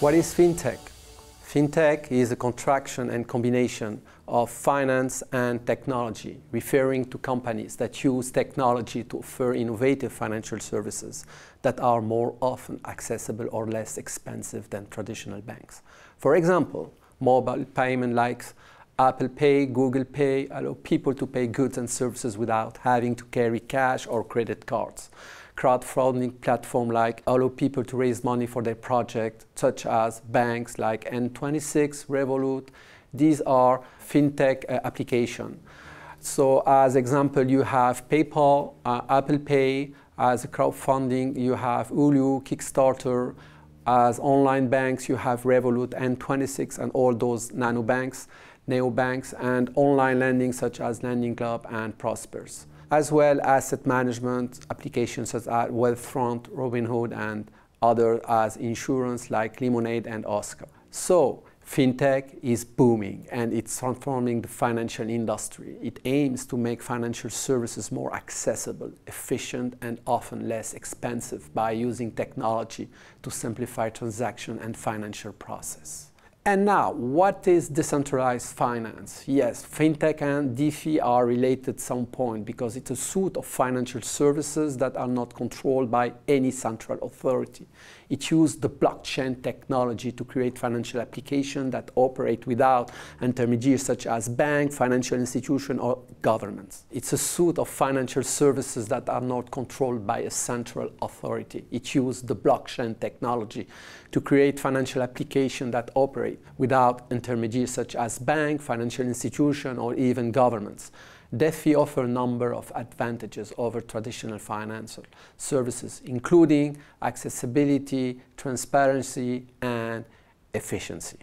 What is fintech? Fintech is a contraction and combination of finance and technology, referring to companies that use technology to offer innovative financial services that are more often accessible or less expensive than traditional banks. For example, mobile payment like Apple Pay, Google Pay allow people to pay goods and services without having to carry cash or credit cards crowdfunding platform like allow people to raise money for their project, such as banks like N26, Revolut. These are fintech uh, application. So as example, you have PayPal, uh, Apple Pay, as crowdfunding, you have Ulule, Kickstarter, as online banks, you have Revolut, N26, and all those nano banks, neobanks, and online lending such as Lending Club and Prospers as well asset management applications such as Wealthfront, Robinhood, and other as insurance like Lemonade and Oscar. So fintech is booming and it's transforming the financial industry. It aims to make financial services more accessible, efficient, and often less expensive by using technology to simplify transaction and financial process. And now, what is decentralized finance? Yes, fintech and DeFi are related at some point because it's a suite of financial services that are not controlled by any central authority. It used the blockchain technology to create financial applications that operate without intermediaries such as bank, financial institution, or governments. It's a suite of financial services that are not controlled by a central authority. It used the blockchain technology to create financial applications that operate without intermediaries such as bank, financial institution, or even governments. DeFi offer a number of advantages over traditional financial services, including accessibility, transparency, and efficiency.